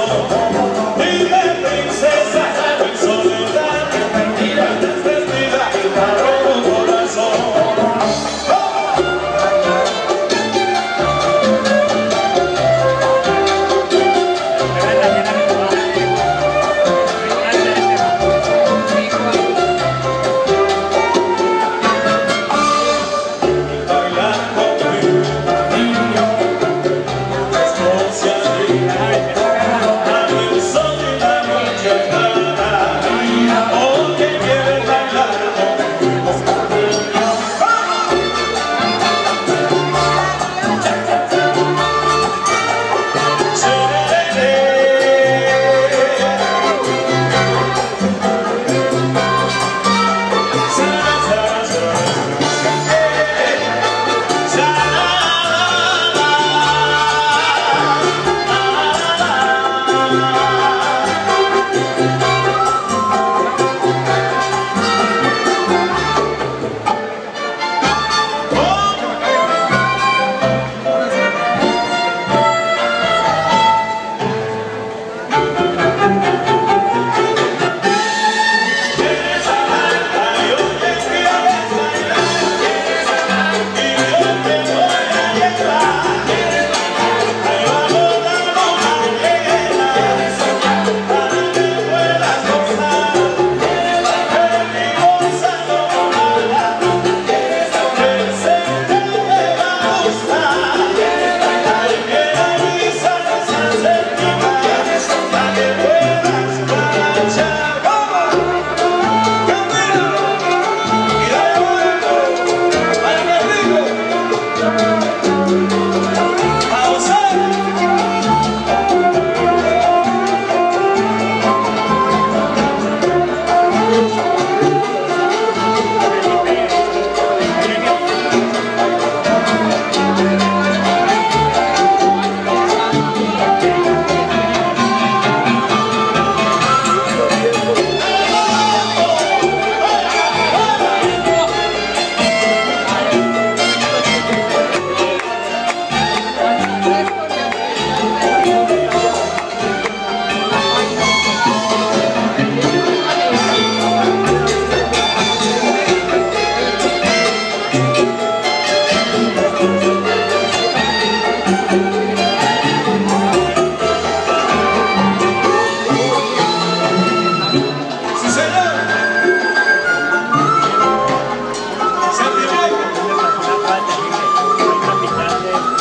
어.